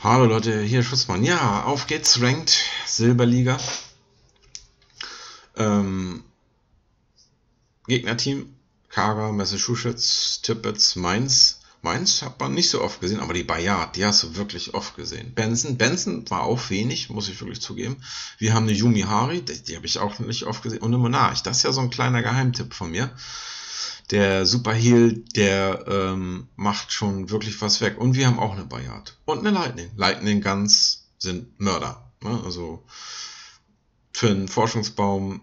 Hallo Leute, hier Schussmann. Ja, auf geht's, Ranked, Silberliga. Ähm, Gegnerteam, Kaga, Massachusetts, Tippets, Mainz. Mainz hat man nicht so oft gesehen, aber die Bayard, die hast du wirklich oft gesehen. Benson, Benson war auch wenig, muss ich wirklich zugeben. Wir haben eine Yumi Hari, die, die habe ich auch nicht oft gesehen. Und eine Monarch, das ist ja so ein kleiner Geheimtipp von mir der Superheal, der ähm, macht schon wirklich was weg. Und wir haben auch eine Bayard. Und eine Lightning. Lightning Guns sind Mörder. Ne? Also für einen Forschungsbaum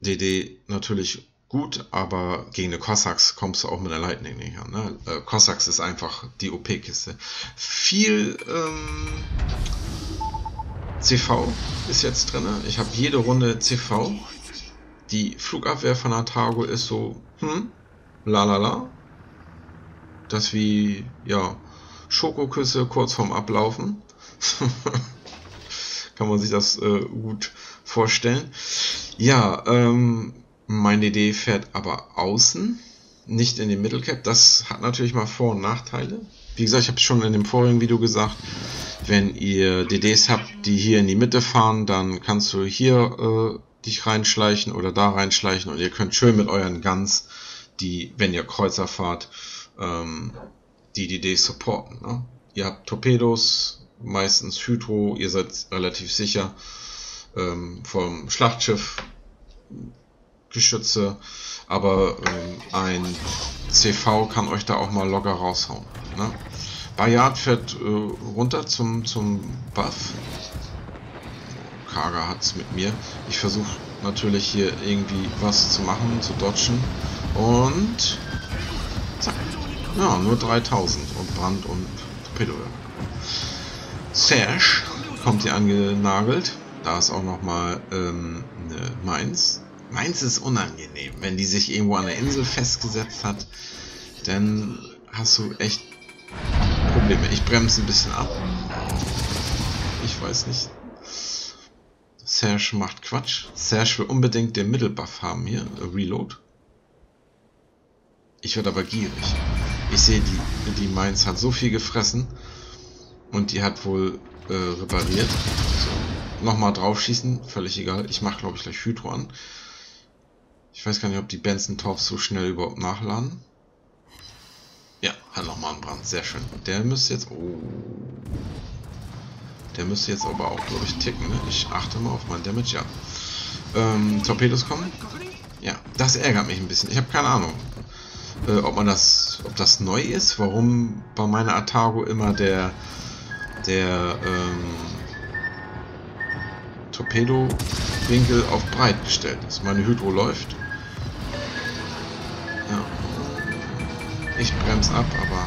DD natürlich gut, aber gegen eine Cossacks kommst du auch mit einer Lightning nicht an. Ne? Äh, Cossacks ist einfach die OP-Kiste. Viel ähm, CV ist jetzt drin. Ich habe jede Runde CV. Die Flugabwehr von Atago ist so, hm, la la la. Das wie, ja, Schokoküsse kurz vorm Ablaufen. Kann man sich das äh, gut vorstellen. Ja, ähm, meine Idee fährt aber außen, nicht in den Mittelcap. Das hat natürlich mal Vor- und Nachteile. Wie gesagt, ich habe schon in dem vorigen Video gesagt, wenn ihr DDs habt, die hier in die Mitte fahren, dann kannst du hier äh, dich reinschleichen oder da reinschleichen und ihr könnt schön mit euren Guns, die, wenn ihr Kreuzer fahrt, ähm, die DD supporten. Ne? Ihr habt Torpedos, meistens Hydro, ihr seid relativ sicher ähm, vom Schlachtschiff, Geschütze, aber ähm, ein CV kann euch da auch mal locker raushauen. Ne? Bayard fährt äh, runter zum, zum Buff. Kaga hat es mit mir. Ich versuche natürlich hier irgendwie was zu machen, zu dodgen. Und zack. Ja, nur 3000 und Brand und Torpedo. Serge kommt hier angenagelt. Da ist auch nochmal ähm, eine Mainz. Mainz ist unangenehm, wenn die sich irgendwo an der Insel festgesetzt hat. Dann hast du echt Probleme. Ich bremse ein bisschen ab. Ich weiß nicht. Serge macht Quatsch. Serge will unbedingt den Mittelbuff haben hier. Reload. Ich werde aber gierig. Ich sehe, die, die Mainz hat so viel gefressen. Und die hat wohl äh, repariert. So. Nochmal draufschießen. Völlig egal. Ich mache, glaube ich, gleich Hydro an. Ich weiß gar nicht, ob die Benson Tops so schnell überhaupt nachladen. Ja, hat nochmal einen Brand. Sehr schön. Der müsste jetzt... Oh. Der müsste jetzt aber auch, glaube ich, ticken. Ne? Ich achte mal auf mein Damage. Ja. Ähm, Torpedos kommen. Ja, das ärgert mich ein bisschen. Ich habe keine Ahnung, äh, ob man das, ob das neu ist. Warum bei meiner Atago immer der, der ähm, Torpedo-Winkel auf breit gestellt ist. Meine Hydro läuft. Ja. Ich bremse ab, aber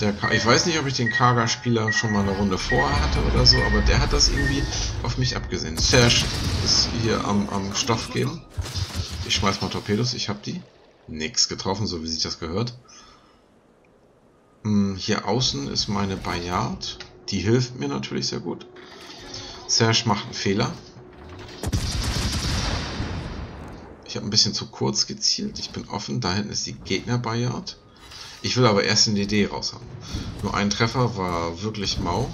der, ich weiß nicht, ob ich den Kaga-Spieler schon mal eine Runde vorher hatte oder so, aber der hat das irgendwie auf mich abgesehen. Serge ist hier am, am Stoff geben. Ich schmeiß mal Torpedos, ich habe die. Nix getroffen, so wie sich das gehört. Hm, hier außen ist meine Bayard. Die hilft mir natürlich sehr gut. Serge macht einen Fehler. Ich habe ein bisschen zu kurz gezielt. Ich bin offen. Da hinten ist die Gegner-Bayard. Ich will aber erst in die Idee raus haben. Nur ein Treffer war wirklich mau.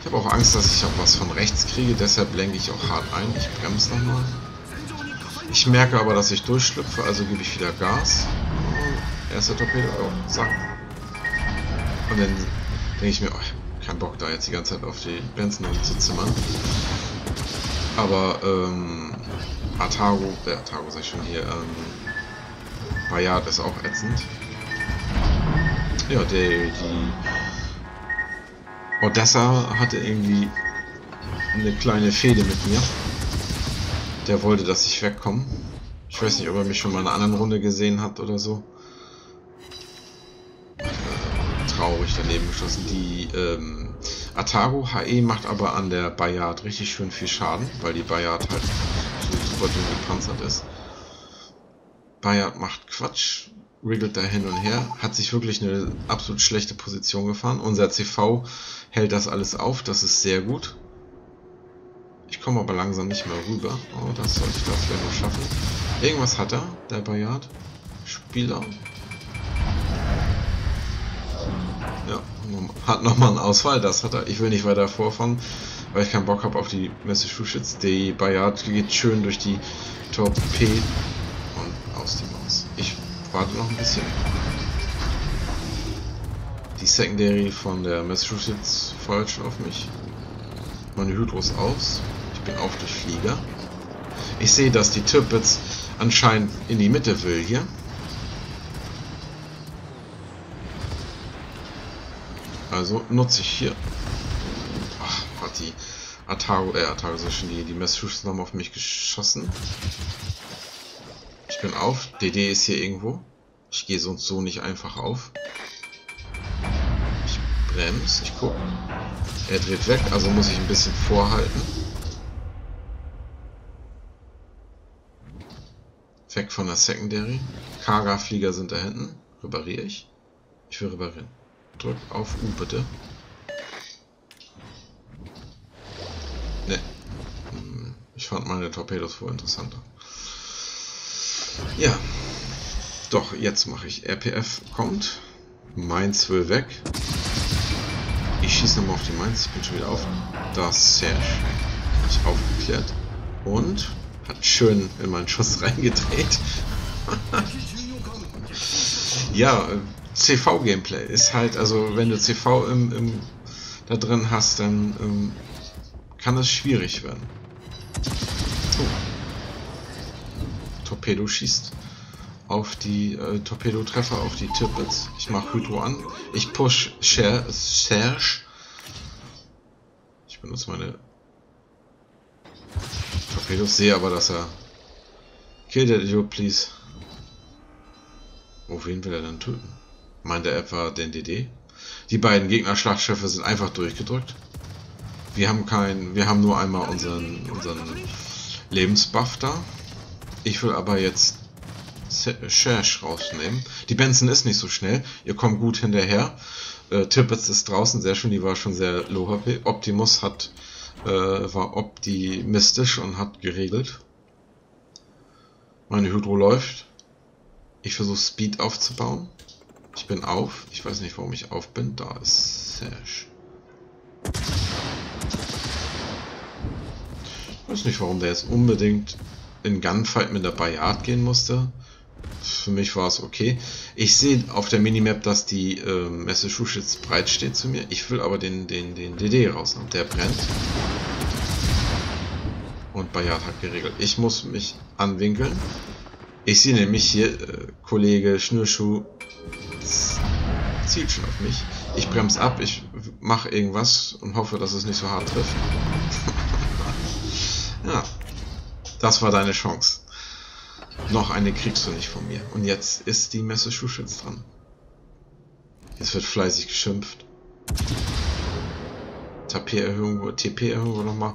Ich habe auch Angst, dass ich auch was von rechts kriege, deshalb lenke ich auch hart ein. Ich bremse nochmal. Ich merke aber, dass ich durchschlüpfe, also gebe ich wieder Gas. Erster Torpedo, oh, zack. Und dann denke ich mir, oh, kein Bock da jetzt die ganze Zeit auf die Benzen zu zimmern. Aber, ähm, Atago, der Atago sag ich schon hier, ähm, Bayard ist auch ätzend. Ja, der, die Odessa hatte irgendwie eine kleine Fehde mit mir. Der wollte, dass ich wegkomme. Ich weiß nicht, ob er mich schon mal in einer anderen Runde gesehen hat oder so. Äh, traurig daneben geschossen. Die ähm, Atago HE macht aber an der Bayard richtig schön viel Schaden, weil die Bayard halt super dünn gepanzert ist. Bayard macht Quatsch, wriggelt da hin und her, hat sich wirklich eine absolut schlechte Position gefahren. Unser CV hält das alles auf, das ist sehr gut. Ich komme aber langsam nicht mehr rüber. Oh, das sollte ich da vielleicht noch schaffen. Irgendwas hat er, der Bayard. Spieler. Ja, hat nochmal einen Ausfall, das hat er. Ich will nicht weiter vorfahren, weil ich keinen Bock habe auf die Messerschutz. Die Bayard geht schön durch die Torped und aus die Maus. Ich warte noch ein bisschen. Die Secondary von der Massachusetts feuert schon auf mich. Meine Hydros aus. Ich bin auf durch Flieger. Ich sehe, dass die Tirpitz anscheinend in die Mitte will hier. Also nutze ich hier. Hat die Atago, äh, Atago, so schon die, die Massachusetts haben auf mich geschossen. Ich bin auf. DD ist hier irgendwo. Ich gehe sonst so nicht einfach auf. Ich bremse, ich gucke. Er dreht weg, also muss ich ein bisschen vorhalten. Weg von der Secondary. Kaga-Flieger sind da hinten. Repariere ich? Ich will reparieren. Drück auf U bitte. Ne. Hm, ich fand meine Torpedos wohl interessanter. Ja. Doch, jetzt mache ich. RPF kommt. Mainz will weg. Ich schieße nochmal auf die Mainz. Ich bin schon wieder auf. Das Serge. Ich aufgeklärt. Und hat schön in meinen Schuss reingedreht. ja, CV-Gameplay ist halt, also wenn du CV im, im, da drin hast, dann ähm, kann es schwierig werden. Torpedo schießt auf die äh, Torpedo-Treffer auf die Tirpitz. Ich mache Hydro an. Ich push Serge. Ich benutze meine Torpedos. Sehe aber, dass er... Kill that idiot, please. Oh, wen will er dann töten? Meint er etwa den DD? Die beiden Gegner-Schlachtschiffe sind einfach durchgedrückt. Wir haben kein, wir haben nur einmal unseren, unseren Lebensbuff da. Ich will aber jetzt Shash rausnehmen. Die Benson ist nicht so schnell. Ihr kommt gut hinterher. Äh, Tippets ist draußen, sehr schön. Die war schon sehr low HP. Optimus hat, äh, war optimistisch und hat geregelt. Meine Hydro läuft. Ich versuche Speed aufzubauen. Ich bin auf. Ich weiß nicht, warum ich auf bin. Da ist Sash. Ich weiß nicht, warum der jetzt unbedingt in Gunfight mit der Bayard gehen musste. Für mich war es okay. Ich sehe auf der Minimap, dass die äh, Massachusetts breit steht zu mir. Ich will aber den, den, den DD rausnehmen. Der brennt. Und Bayard hat geregelt. Ich muss mich anwinkeln. Ich sehe nämlich hier, äh, Kollege Schnürschuh zielt schon auf mich. Ich bremse ab, ich mache irgendwas und hoffe, dass es nicht so hart trifft. Ja, das war deine Chance. Noch eine kriegst du nicht von mir. Und jetzt ist die Massachusetts dran. Jetzt wird fleißig geschimpft. TP-Erhöhung, TP-Erhöhung nochmal.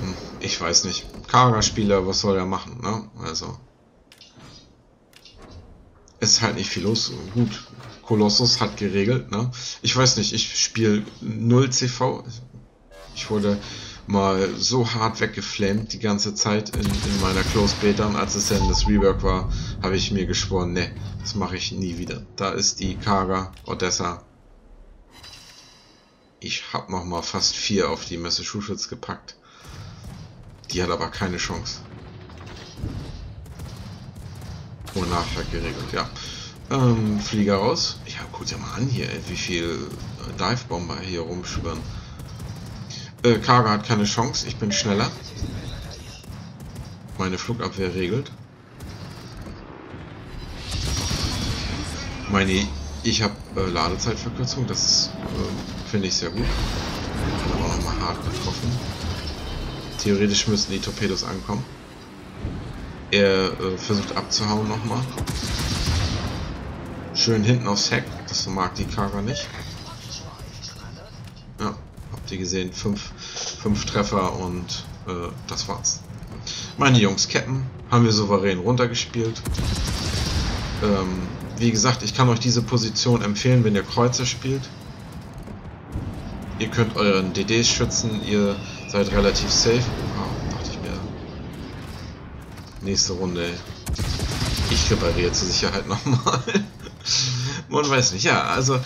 Hm, ich weiß nicht. Kara-Spieler, was soll er machen, ne? Also. Ist halt nicht viel los. Gut, Kolossus hat geregelt, ne? Ich weiß nicht, ich spiele 0 CV. Ich wurde mal so hart weggeflammt die ganze Zeit in, in meiner Close Beta und als es dann das Rework war, habe ich mir geschworen, ne, das mache ich nie wieder. Da ist die Kaga Odessa. Ich habe noch mal fast vier auf die Massachusetts gepackt. Die hat aber keine Chance. Oh, Nachschlag geregelt, ja. Ähm, Flieger raus. Ja, guck dir mal an hier, wie viel äh, Dive-Bomber hier rumschwirren. Äh, Kaga hat keine Chance, ich bin schneller. Meine Flugabwehr regelt. Meine, ich habe äh, Ladezeitverkürzung, das äh, finde ich sehr gut. Aber auch nochmal hart getroffen. Theoretisch müssten die Torpedos ankommen. Er äh, versucht abzuhauen nochmal. Schön hinten aufs Heck, das mag die Kaga nicht. Ja, habt ihr gesehen, fünf, fünf Treffer und äh, das war's. Meine Jungs Ketten haben wir souverän runtergespielt. Ähm, wie gesagt, ich kann euch diese Position empfehlen, wenn ihr Kreuzer spielt. Ihr könnt euren DDs schützen, ihr seid relativ safe. Ah, dachte ich mir. nächste Runde. Ich repariere zur Sicherheit nochmal. Man weiß nicht. Ja, also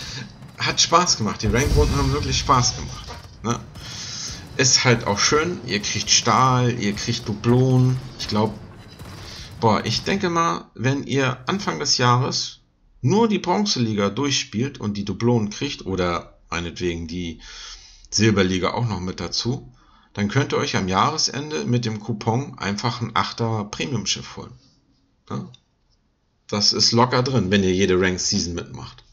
hat Spaß gemacht. Die Rankrunden haben wirklich Spaß gemacht. Ne? Ist halt auch schön. Ihr kriegt Stahl, ihr kriegt Dublonen. Ich glaube, boah, ich denke mal, wenn ihr Anfang des Jahres nur die Bronzeliga durchspielt und die Dublonen kriegt oder meinetwegen die Silberliga auch noch mit dazu, dann könnt ihr euch am Jahresende mit dem Coupon einfach ein 8er Premium-Schiff holen. Ja? Das ist locker drin, wenn ihr jede Rank Season mitmacht.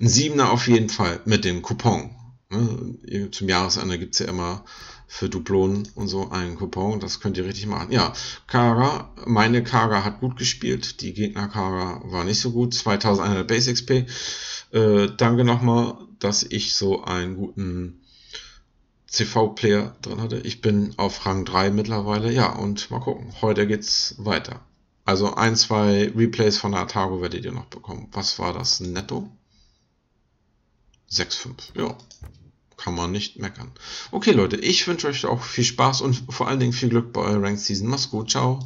Ein 7er auf jeden Fall mit dem Coupon. Ne? Zum Jahresende gibt es ja immer für Duplonen und so einen Coupon. Das könnt ihr richtig machen. Ja, Kara, meine Kara hat gut gespielt. Die Gegner Kara war nicht so gut. 2100 Base XP. Äh, danke nochmal, dass ich so einen guten CV-Player drin hatte. Ich bin auf Rang 3 mittlerweile. Ja, und mal gucken. Heute geht's weiter. Also ein, zwei Replays von der Atago werdet ihr noch bekommen. Was war das netto? 6,5. Ja, kann man nicht meckern. Okay, Leute, ich wünsche euch auch viel Spaß und vor allen Dingen viel Glück bei eurer Ranked Season. Macht's gut, ciao.